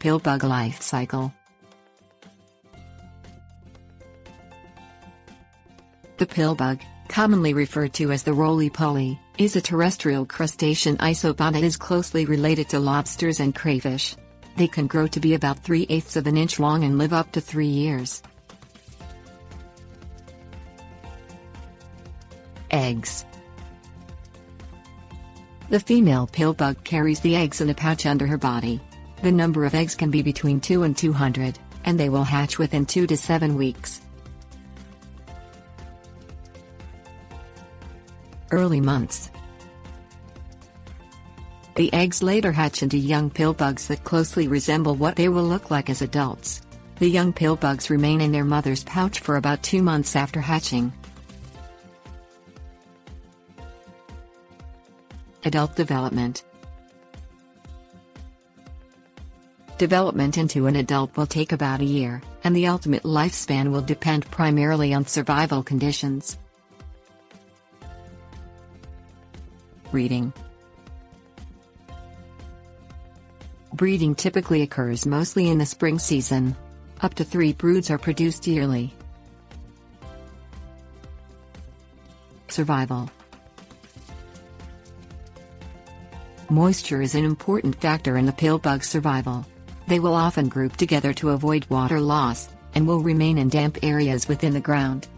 Pillbug life cycle. The pill bug, commonly referred to as the roly-poly, is a terrestrial crustacean isopod that is closely related to lobsters and crayfish. They can grow to be about 3 eighths of an inch long and live up to 3 years. Eggs The female pill bug carries the eggs in a pouch under her body. The number of eggs can be between 2 and 200, and they will hatch within 2 to 7 weeks. Early months The eggs later hatch into young pillbugs that closely resemble what they will look like as adults. The young pillbugs remain in their mother's pouch for about two months after hatching. Adult development Development into an adult will take about a year, and the ultimate lifespan will depend primarily on survival conditions. Breeding Breeding typically occurs mostly in the spring season. Up to three broods are produced yearly. Survival Moisture is an important factor in the pillbug's survival. They will often group together to avoid water loss, and will remain in damp areas within the ground.